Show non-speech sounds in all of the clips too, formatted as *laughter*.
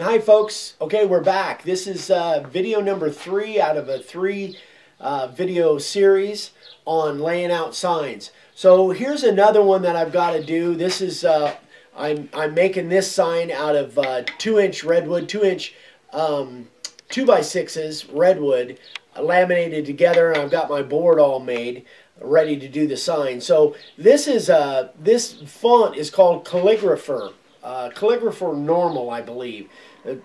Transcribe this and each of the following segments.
Hi, folks. Okay, we're back. This is uh, video number three out of a three uh, video series on laying out signs. So here's another one that I've got to do. This is uh, I'm I'm making this sign out of uh, two inch redwood, two inch um, two by sixes redwood laminated together, and I've got my board all made ready to do the sign. So this is uh, this font is called Calligrapher, uh, Calligrapher Normal, I believe,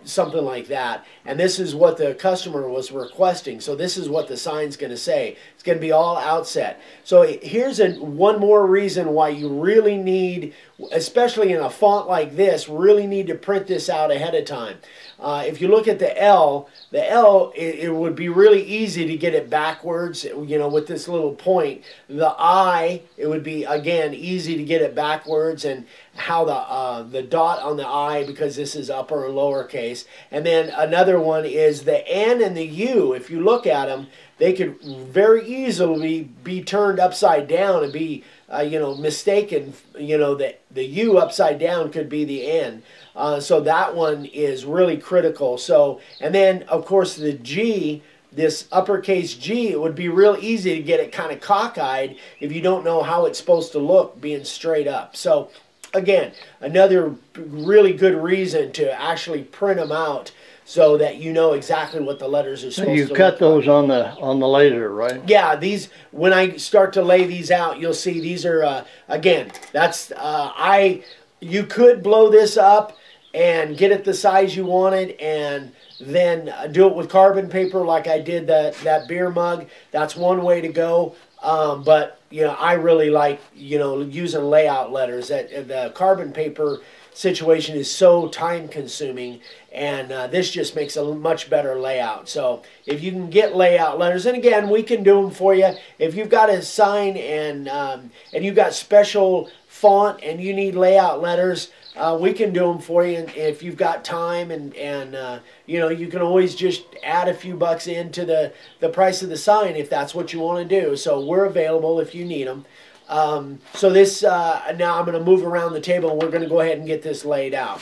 something like that. And this is what the customer was requesting. So this is what the sign's going to say. It's going to be all outset. So here's a, one more reason why you really need, especially in a font like this, really need to print this out ahead of time. Uh, if you look at the L, the L, it, it, would be really easy to get it backwards, you know, with this little point. The I, it would be, again, easy to get it backwards and how the, uh, the dot on the I, because this is upper and lower case. And then another one is the N and the U. If you look at them, they could very easily be turned upside down and be, uh, you know, mistaken. You know, the, the U upside down could be the N. Uh, so that one is really critical. So, and then of course the G, this uppercase G, it would be real easy to get it kind of cockeyed if you don't know how it's supposed to look being straight up. So again, another really good reason to actually print them out so that you know exactly what the letters are supposed so you to cut those like. on the on the laser, right? Yeah, these when I start to lay these out, you'll see these are uh, again. That's uh, I. You could blow this up and get it the size you wanted and then do it with carbon paper like I did that, that beer mug. That's one way to go. Um, but, you know, I really like, you know, using layout letters. That The carbon paper situation is so time consuming and uh, this just makes a much better layout. So if you can get layout letters, and again, we can do them for you. If you've got a sign and, um, and you've got special font and you need layout letters, uh, we can do them for you. If you've got time and and uh, you know you can always just add a few bucks into the the price of the sign if that's what you want to do. So we're available if you need them um, so this uh, now I'm going to move around the table and we're going to go ahead and get this laid out.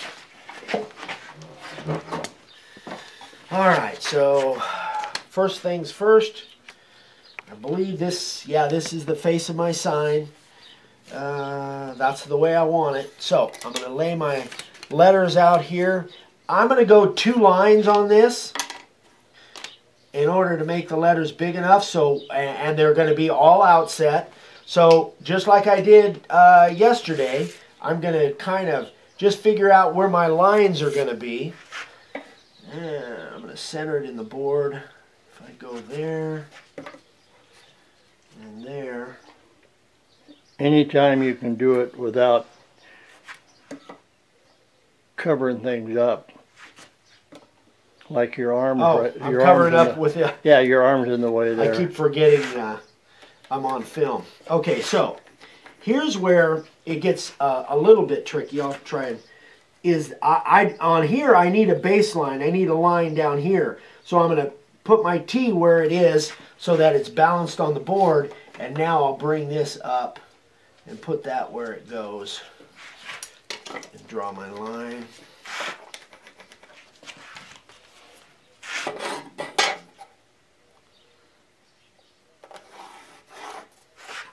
All right so first things first I believe this yeah this is the face of my sign uh, that's the way I want it. So I'm going to lay my letters out here. I'm going to go two lines on this in order to make the letters big enough. So And they're going to be all outset. So just like I did uh, yesterday, I'm going to kind of just figure out where my lines are going to be. And I'm going to center it in the board. If I go there and there anytime you can do it without covering things up. Like your arm. Oh, right, I'm covering up the, with it. Yeah, your arm's in the way there. I keep forgetting uh, I'm on film. Okay, so here's where it gets uh, a little bit tricky. I'll try and is I, I on here I need a baseline. I need a line down here. So I'm going to put my T where it is so that it's balanced on the board. And now I'll bring this up and put that where it goes and draw my line.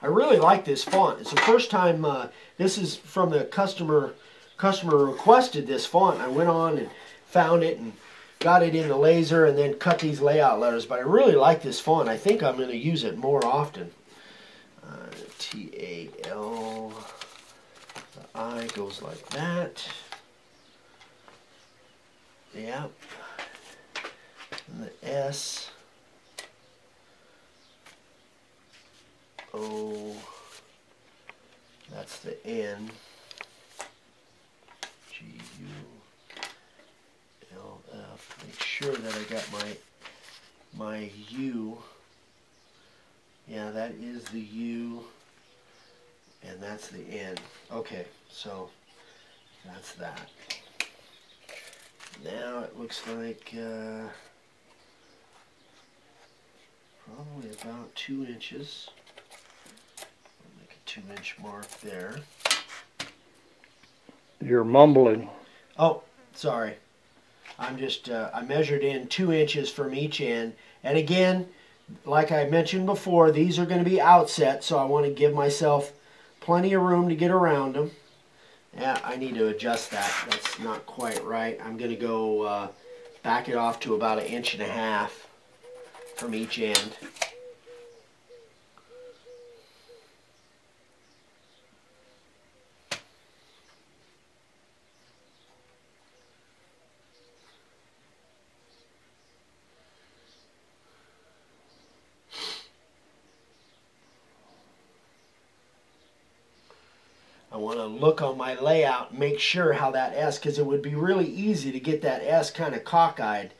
I really like this font. It's the first time, uh, this is from the customer, customer requested this font. I went on and found it and got it in the laser and then cut these layout letters. But I really like this font. I think I'm going to use it more often. T-A-L. The I goes like that. Yep. And the S. O. That's the N. G U L F. Make sure that I got my my U. Yeah, that is the U and that's the end. Okay, so that's that. Now it looks like uh, probably about two inches. I'll make a two inch mark there. You're mumbling. Oh, sorry. I'm just, uh, I measured in two inches from each end. And again, like I mentioned before, these are going to be outset, so I want to give myself plenty of room to get around them. Yeah, I need to adjust that. That's not quite right. I'm going to go uh, back it off to about an inch and a half from each end. Want to look on my layout, make sure how that S, because it would be really easy to get that S kind of cockeyed.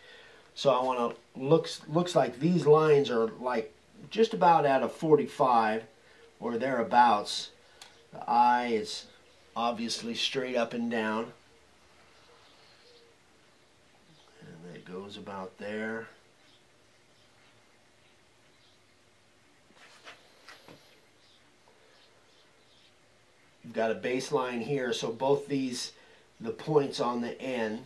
So I want to, looks, looks like these lines are like just about at a 45 or thereabouts. The I is obviously straight up and down. And it goes about there. You've got a baseline here, so both these, the points on the end.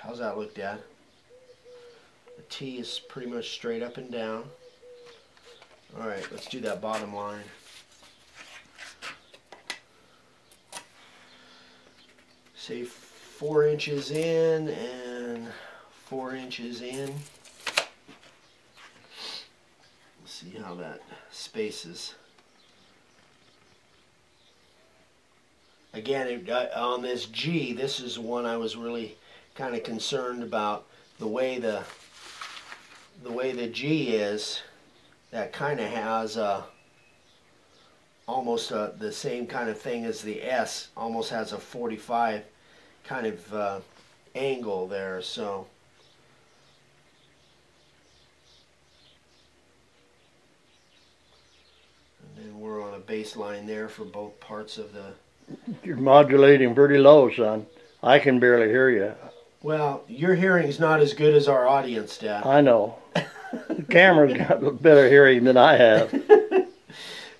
How's that look, Dad? The T is pretty much straight up and down. All right, let's do that bottom line. Say four inches in and four inches in. Let's see how that spaces. Again, uh, on this G, this is one I was really kind of concerned about the way the the way the G is. That kind of has a, almost a, the same kind of thing as the S. Almost has a 45 kind of uh, angle there. So. And then we're on a baseline there for both parts of the You're modulating pretty low, son. I can barely hear you. Well, your hearing's not as good as our audience, Dad. I know. the camera's got better hearing than I have. *laughs*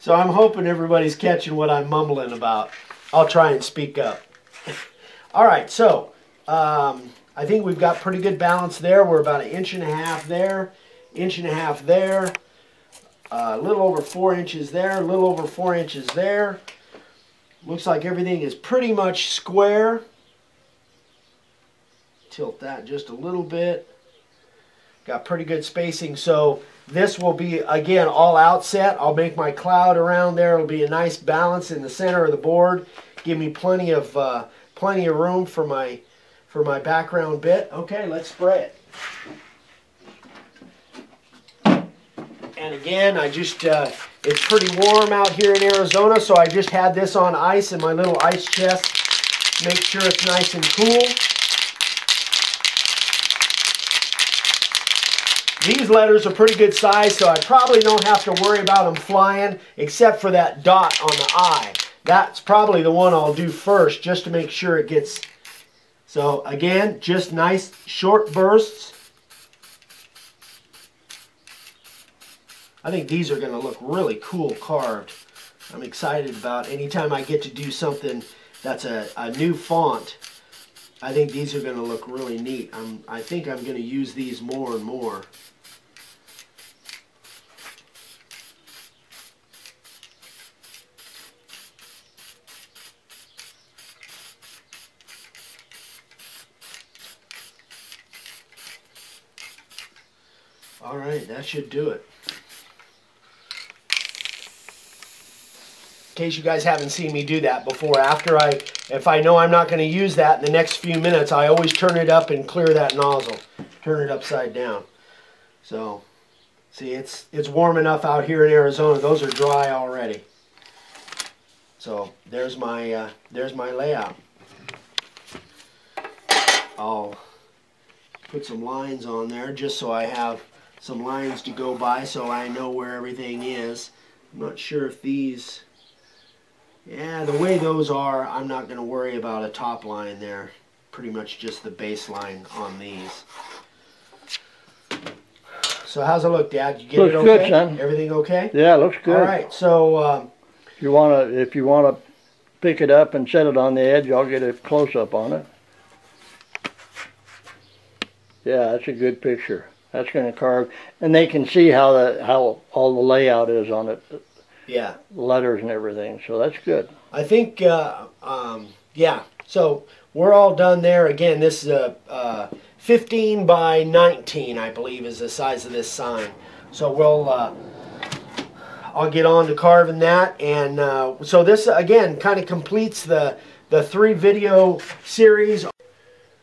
So I'm hoping everybody's catching what I'm mumbling about. I'll try and speak up. *laughs* All right, so um, I think we've got pretty good balance there. We're about an inch and a half there, inch and a half there, uh, a little over four inches there, a little over four inches there. Looks like everything is pretty much square. Tilt that just a little bit. Got pretty good spacing. So this will be, again, all outset. I'll make my cloud around there. It'll be a nice balance in the center of the board. Give me plenty of, uh, plenty of room for my, for my background bit. Okay, let's spray it. And again, I just, uh, it's pretty warm out here in Arizona, so I just had this on ice in my little ice chest. Make sure it's nice and cool. These letters are pretty good size, so I probably don't have to worry about them flying, except for that dot on the I. That's probably the one I'll do first, just to make sure it gets... So again, just nice short bursts. I think these are going to look really cool carved. I'm excited about anytime I get to do something that's a, a new font. I think these are going to look really neat. I'm, I think I'm going to use these more and more. All right, that should do it. Case you guys haven't seen me do that before, after I, if I know I'm not going to use that in the next few minutes, I always turn it up and clear that nozzle. Turn it upside down. So, see, it's it's warm enough out here in Arizona. Those are dry already. So there's my uh, there's my layout. I'll put some lines on there just so I have some lines to go by so I know where everything is. I'm not sure if these, yeah, the way those are, I'm not going to worry about a top line there. Pretty much just the baseline on these. So how's it look, Dad? You get Looks it good, son. Everything okay? Yeah, looks good. All right. So um, If you wanna, if you wanna pick it up and set it on the edge, I'll get a close up on it. Yeah, that's a good picture. That's going to carve, and they can see how the how all the layout is on it, Yeah. letters and everything. So that's good. I think, uh, um, yeah. So we're all done there. Again, this is a uh, 15 by 19, I believe, is the size of this sign. So we'll, uh, I'll get on to carving that, and uh, so this again kind of completes the the three video series.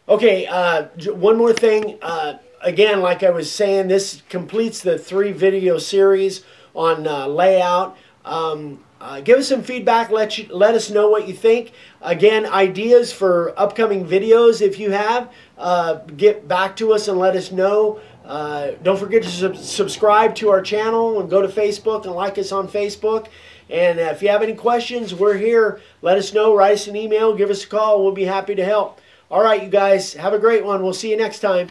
Okay, uh, one more thing. Uh, again, like I was saying, this completes the three video series on uh, layout. Um, uh, give us some feedback. Let you let us know what you think. Again, ideas for upcoming videos if you have. Uh, get back to us and let us know. Uh, don't forget to sub- subscribe to our channel and go to Facebook and like us on Facebook. And if you have any questions, we're here. Let us know. Write us an email. Give us a call. We'll be happy to help. All right, you guys, have a great one. We'll see you next time.